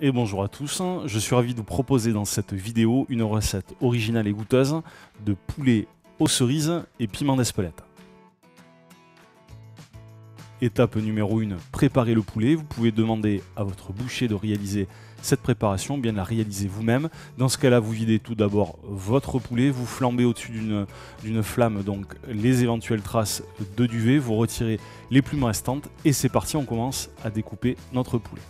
et bonjour à tous, je suis ravi de vous proposer dans cette vidéo une recette originale et goûteuse de poulet aux cerises et piment d'Espelette. Étape numéro 1, préparer le poulet. Vous pouvez demander à votre boucher de réaliser cette préparation, bien la réaliser vous-même. Dans ce cas-là, vous videz tout d'abord votre poulet, vous flambez au-dessus d'une flamme donc les éventuelles traces de duvet, vous retirez les plumes restantes et c'est parti, on commence à découper notre poulet.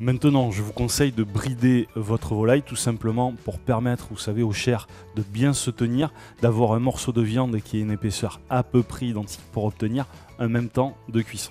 Maintenant, je vous conseille de brider votre volaille tout simplement pour permettre, vous savez, au chair de bien se tenir, d'avoir un morceau de viande qui ait une épaisseur à peu près identique pour obtenir un même temps de cuisson.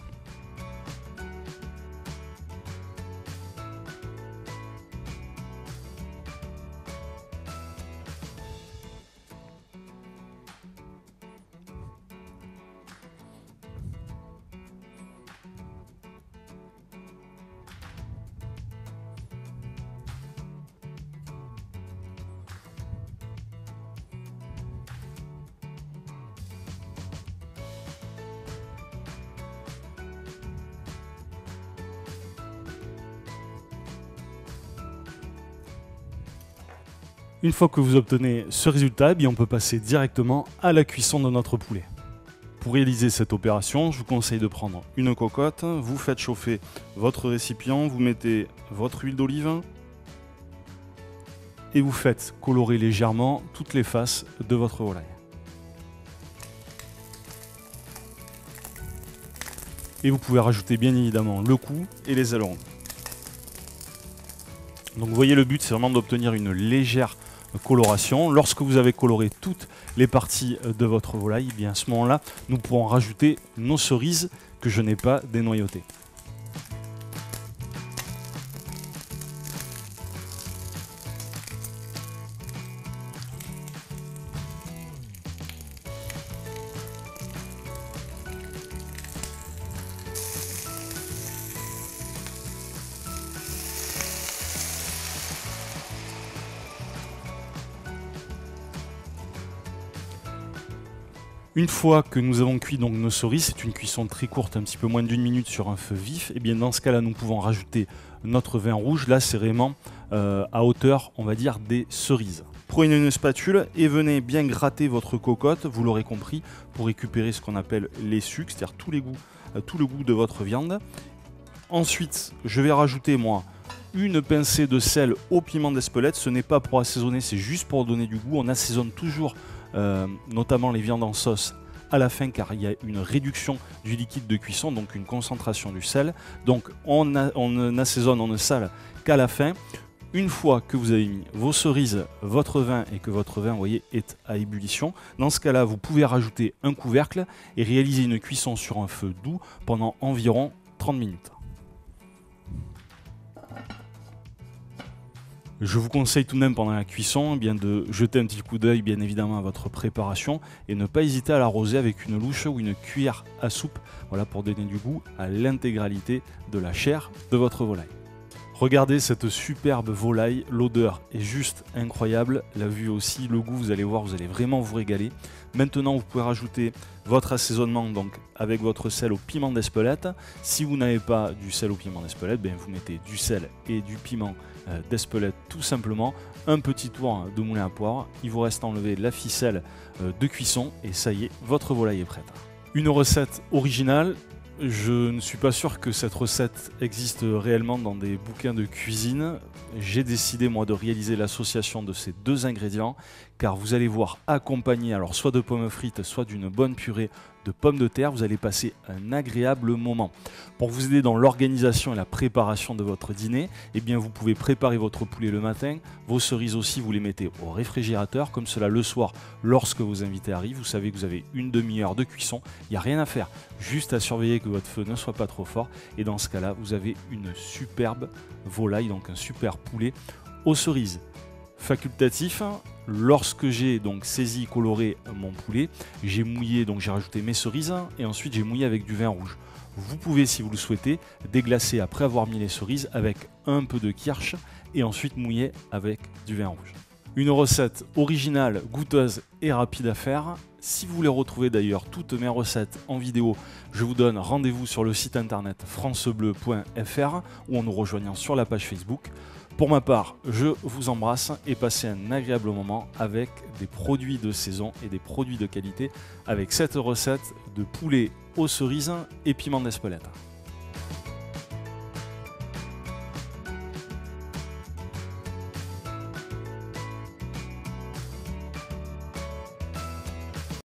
Une fois que vous obtenez ce résultat, eh on peut passer directement à la cuisson de notre poulet. Pour réaliser cette opération, je vous conseille de prendre une cocotte, vous faites chauffer votre récipient, vous mettez votre huile d'olive et vous faites colorer légèrement toutes les faces de votre volaille. Et vous pouvez rajouter bien évidemment le cou et les ailerons. Donc vous voyez le but c'est vraiment d'obtenir une légère coloration. Lorsque vous avez coloré toutes les parties de votre volaille, eh bien à ce moment-là, nous pourrons rajouter nos cerises que je n'ai pas dénoyautées. Une fois que nous avons cuit donc nos cerises, c'est une cuisson très courte, un petit peu moins d'une minute sur un feu vif, et eh bien dans ce cas-là, nous pouvons rajouter notre vin rouge. Là, c'est vraiment euh, à hauteur, on va dire, des cerises. Prenez une spatule et venez bien gratter votre cocotte, vous l'aurez compris, pour récupérer ce qu'on appelle les sucs, c'est-à-dire tous les goûts, euh, tout le goût de votre viande. Ensuite, je vais rajouter moi une pincée de sel au piment d'Espelette. Ce n'est pas pour assaisonner, c'est juste pour donner du goût. On assaisonne toujours euh, notamment les viandes en sauce à la fin car il y a une réduction du liquide de cuisson, donc une concentration du sel. Donc on, on assaisonne, on ne sale qu'à la fin. Une fois que vous avez mis vos cerises, votre vin et que votre vin est à ébullition, dans ce cas-là, vous pouvez rajouter un couvercle et réaliser une cuisson sur un feu doux pendant environ 30 minutes. Je vous conseille tout de même pendant la cuisson eh bien de jeter un petit coup d'œil bien évidemment à votre préparation et ne pas hésiter à l'arroser avec une louche ou une cuillère à soupe voilà, pour donner du goût à l'intégralité de la chair de votre volaille. Regardez cette superbe volaille, l'odeur est juste incroyable, la vue aussi, le goût, vous allez voir, vous allez vraiment vous régaler. Maintenant, vous pouvez rajouter votre assaisonnement donc avec votre sel au piment d'Espelette. Si vous n'avez pas du sel au piment d'Espelette, ben, vous mettez du sel et du piment euh, d'Espelette tout simplement. Un petit tour de moulin à poire. Il vous reste à enlever la ficelle euh, de cuisson et ça y est, votre volaille est prête. Une recette originale, je ne suis pas sûr que cette recette existe réellement dans des bouquins de cuisine. J'ai décidé moi de réaliser l'association de ces deux ingrédients car vous allez voir accompagné alors soit de pommes frites soit d'une bonne purée de pommes de terre, vous allez passer un agréable moment. Pour vous aider dans l'organisation et la préparation de votre dîner, eh bien vous pouvez préparer votre poulet le matin, vos cerises aussi vous les mettez au réfrigérateur. Comme cela le soir lorsque vos invités arrivent, vous savez que vous avez une demi-heure de cuisson, il n'y a rien à faire, juste à surveiller que votre feu ne soit pas trop fort. Et dans ce cas-là, vous avez une superbe volaille donc un super poulet aux cerises. Facultatif, lorsque j'ai donc saisi coloré mon poulet, j'ai mouillé, donc j'ai rajouté mes cerises et ensuite j'ai mouillé avec du vin rouge. Vous pouvez, si vous le souhaitez, déglacer après avoir mis les cerises avec un peu de kirsch et ensuite mouiller avec du vin rouge. Une recette originale, goûteuse et rapide à faire. Si vous voulez retrouver d'ailleurs toutes mes recettes en vidéo, je vous donne rendez-vous sur le site internet francebleu.fr ou en nous rejoignant sur la page Facebook. Pour ma part, je vous embrasse et passez un agréable moment avec des produits de saison et des produits de qualité avec cette recette de poulet aux cerises et piment d'Espelette.